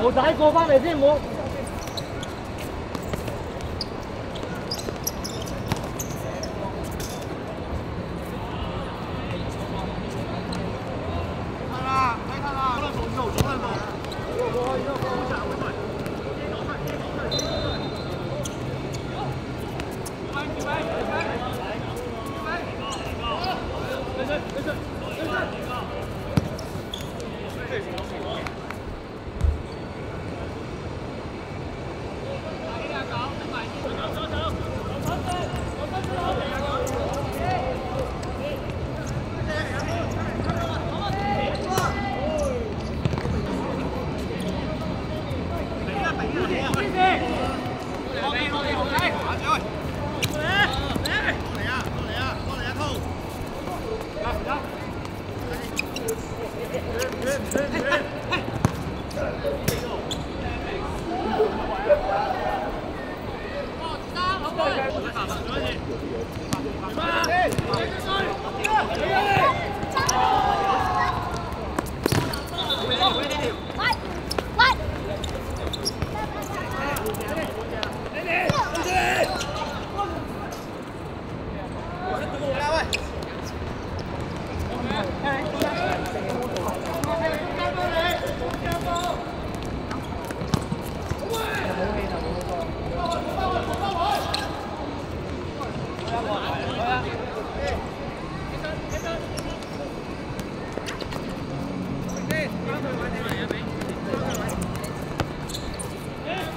冇仔過翻嚟先，Come on!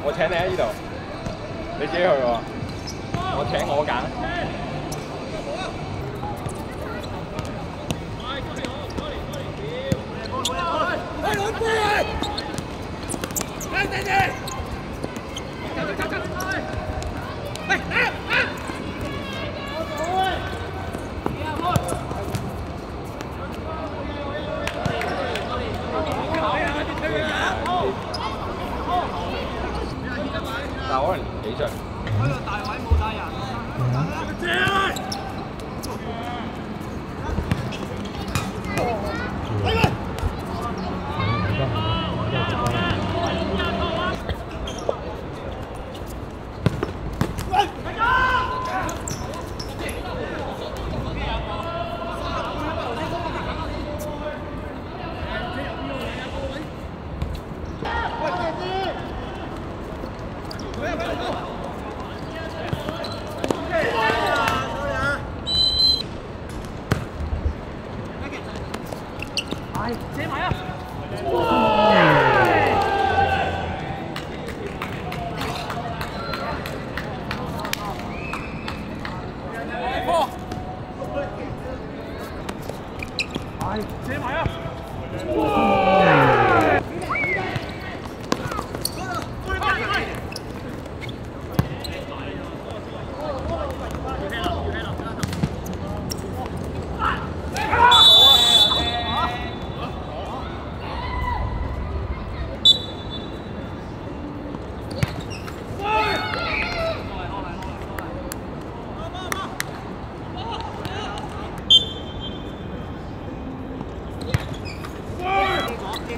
我請你喺呢度，你自己去喎。我請我揀。但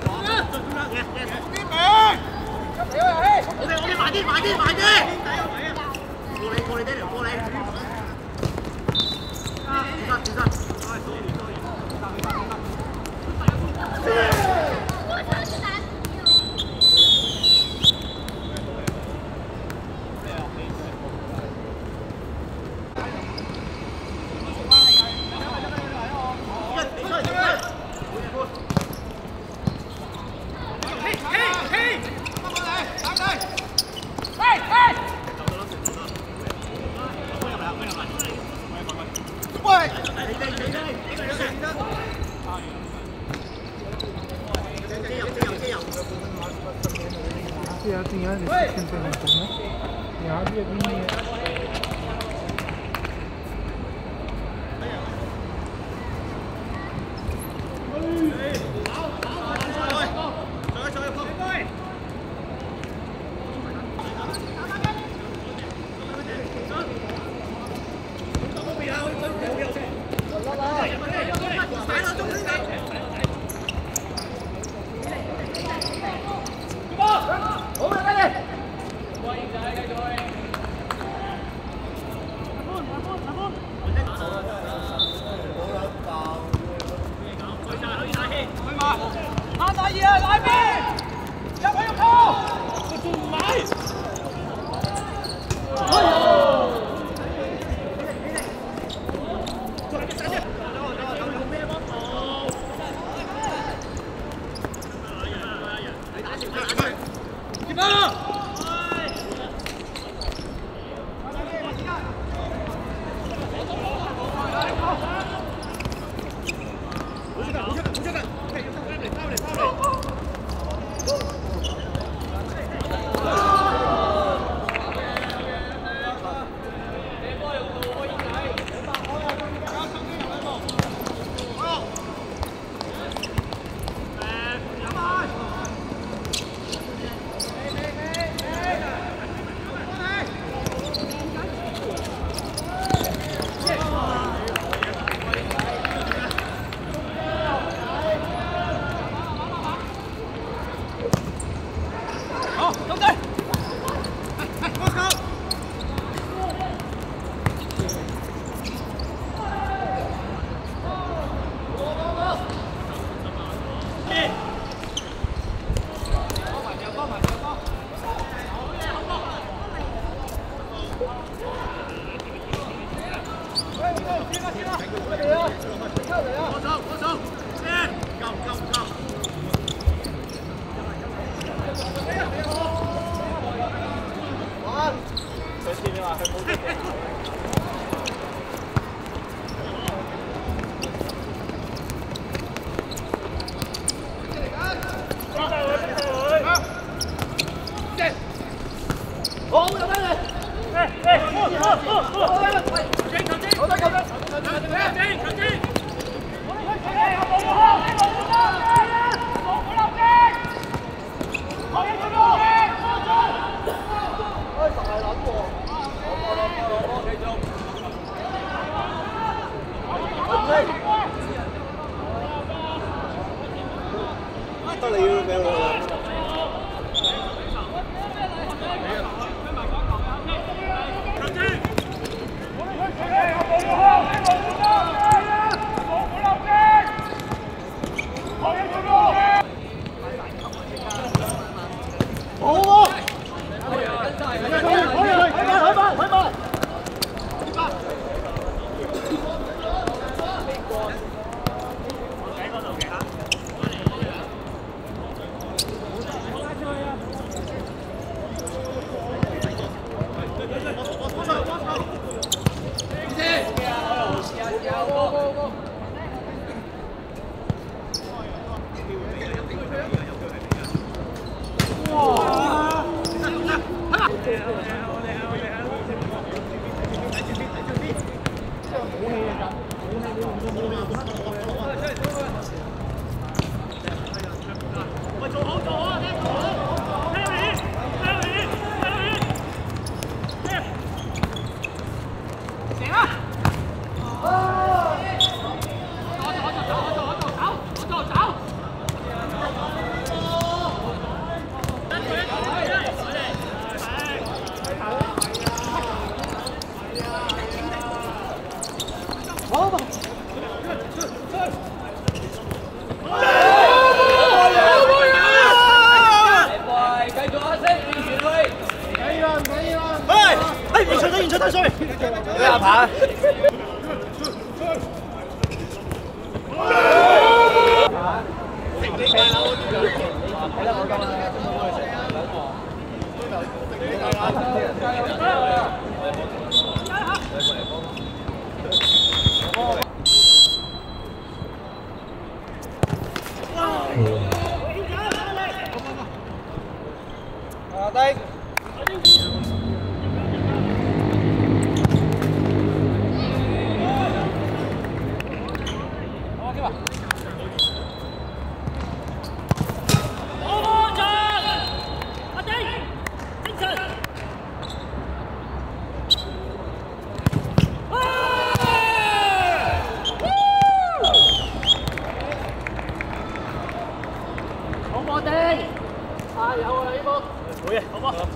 我哋，我哋快啲，快啲，快啲！过嚟，过嚟，过嚟！过嚟！तो यहाँ रिसेप्शन पे रहता है। यहाँ भी अभी नहीं है। 加油